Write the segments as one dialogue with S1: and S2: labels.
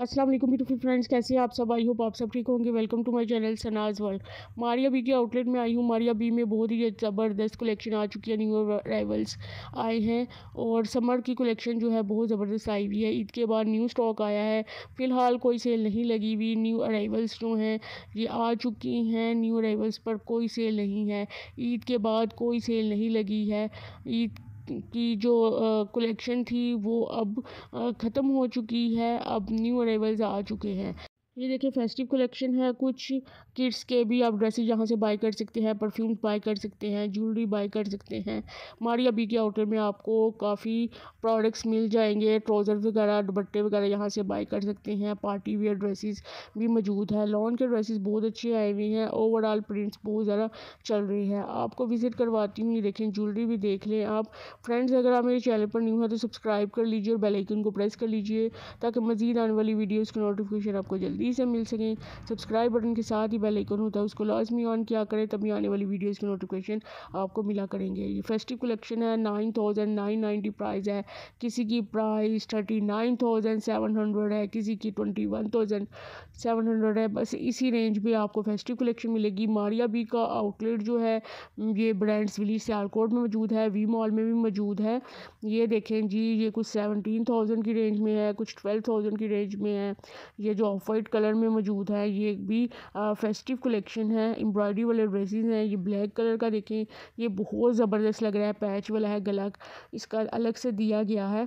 S1: अस्सलाम वालेकुम beautiful friends कैसे हैं आप सब? आई होप आप सब ठीक होंगे. Welcome to my channel Sana's world Maria B के आउटलेट में आई हूँ. मारिया बी में बहुत ही ज़बरदस्त कलेक्शन आ चुकी है न्यू अराइवल्स आए हैं और समर की कलेक्शन जो है बहुत ज़बरदस्त आई हुई है. ईद के बाद न्यू स्टॉक आया है. फ़िलहाल कोई सेल नहीं लगी हुई. न्यू अराइवल्स जो हैं, ये आ चुकी हैं. न्यू अराइवल्स पर कोई सेल नहीं है. ईद के बाद कोई सेल नहीं लगी है. ईद की जो कलेक्शन थी वो अब ख़त्म हो चुकी है, अब न्यू अरेवल्स आ चुके हैं। ये देखिए फेस्टिव कलेक्शन है। कुछ किड्स के भी आप ड्रेसेस यहाँ से बाय कर सकते हैं परफ्यूम्स बाय कर सकते हैं ज्वेलरी बाय कर सकते हैं। मारिया बी के आउटर में आपको काफ़ी प्रोडक्ट्स मिल जाएँगे। ट्राउज़र वगैरह, दुपट्टे वगैरह यहाँ से बाय कर सकते हैं। पार्टी वेयर ड्रेसेस भी मौजूद है। लॉन के ड्रेसेस बहुत अच्छे आए हुए हैं। ओवरऑल प्रिंट्स बहुत ज़्यादा चल रही है। आपको विज़िट करवाती हूँ। ये देखें ज्वेलरी भी देख लें आप। फ्रेंड्स अगर आप मेरे चैनल पर न्यू है तो सब्सक्राइब कर लीजिए और बेलाइकन को प्रेस कर लीजिए ताकि मज़ीद आने वाली वीडियोज़ की नोटिफिकेशन आपको जल्दी जल्दी से मिल सकें। सब्सक्राइब बटन के साथ ही बेल आइकन होता है, उसको लाजमी ऑन किया करें, तभी आने वाली वीडियोस की नोटिफिकेशन आपको मिला करेंगे। ये फेस्टिव कलेक्शन है nine thousand nine ninety price है। किसी की price thirty nine thousand seven hundred है, किसी की twenty one thousand seven hundred है। बस इसी रेंज में आपको फेस्टिव कलेक्शन मिलेगी। मारिया बी का आउटलेट जो है, ये ब्रांड्स विलीज सियालकोट में मौजूद है वी मॉल में भी मौजूद है। ये देखें जी, ये कुछ सेवनटीन थाउज़ेंड की रेंज में है, कुछ ट्वेल्व थाउज़ेंड की रेंज में है। ये जो ऑफ़ वाइट कलर में मौजूद है। ये भी फेस्टिव कलेक्शन है। एम्ब्रॉयडरी वाले ड्रेसेस हैं। ये ब्लैक कलर का देखें, ये बहुत ज़बरदस्त लग रहा है। पैच वाला है गला। इसका अलग से दिया गया है।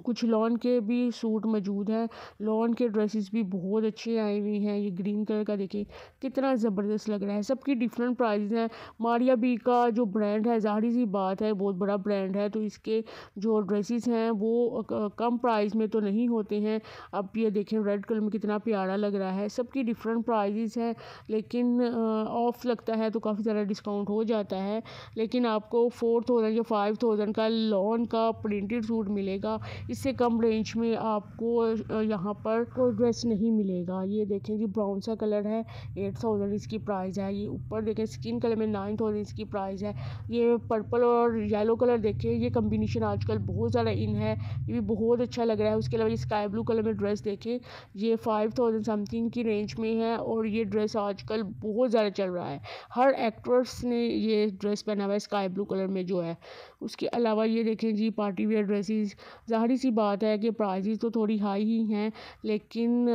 S1: कुछ लॉन के भी सूट मौजूद हैं। लॉन के ड्रेसेस भी बहुत अच्छे आए हुए हैं। ये ग्रीन कलर का देखिए, कितना ज़बरदस्त लग रहा है। सबकी डिफरेंट प्राइस हैं। मारिया बी का जो ब्रांड है, ज़ाहिर सी बात है, बहुत बड़ा ब्रांड है तो इसके जो ड्रेसेस हैं, वो कम प्राइस में तो नहीं होते हैं। अब ये देखें रेड कलर में कितना प्यारा लग रहा है। सबकी डिफरेंट प्राइजेस हैं, लेकिन ऑफ़ लगता है तो काफ़ी ज़्यादा डिस्काउंट हो जाता है। लेकिन आपको फोर थाउज़ेंड या फाइव थाउज़ेंड का लॉन का प्रिंटेड सूट मिलेगा। इससे कम रेंज में आपको यहाँ पर कोई ड्रेस नहीं मिलेगा। ये देखें जी ब्राउन सा कलर है एट थाउज़ेंड इसकी प्राइस है। ये ऊपर देखें स्किन कलर में नाइन थाउज़ेंड इसकी प्राइस है। ये पर्पल और येलो कलर देखें, ये कम्बिनेशन आजकल बहुत ज़्यादा इन है। ये भी बहुत अच्छा लग रहा है। उसके अलावा ये स्काई ब्लू कलर में ड्रेस देखें, ये फाइव थाउज़ेंड समथिंग की रेंज में है और ये ड्रेस आजकल बहुत ज़्यादा चल रहा है। हर एक्ट्रेस ने ये ड्रेस पहना हुआ है स्काई ब्लू कलर में जो है। उसके अलावा ये देखें जी पार्टी वेयर ड्रेसेस ज़ाहिर सी बात है कि प्राइजेस तो थोड़ी हाई ही हैं, लेकिन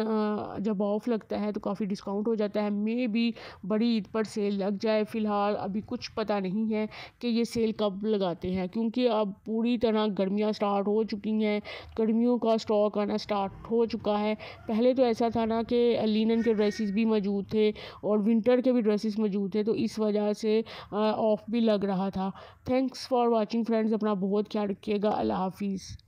S1: जब ऑफ़ लगता है तो काफ़ी डिस्काउंट हो जाता है। मे भी बड़ी ईद पर सेल लग जाए। फ़िलहाल अभी कुछ पता नहीं है कि ये सेल कब लगाते हैं, क्योंकि अब पूरी तरह गर्मियाँ स्टार्ट हो चुकी हैं। गर्मियों का स्टॉक आना स्टार्ट हो चुका है। पहले तो ऐसा था ना कि लिनन के ड्रेसेस भी मौजूद थे और विंटर के भी ड्रेसेस मौजूद थे तो इस वजह से ऑफ़ भी लग रहा था। थैंक्स फॉर वॉचिंग फ्रेंड्स अपना बहुत ख्याल रखिएगा। अल्लाह हाफिज़।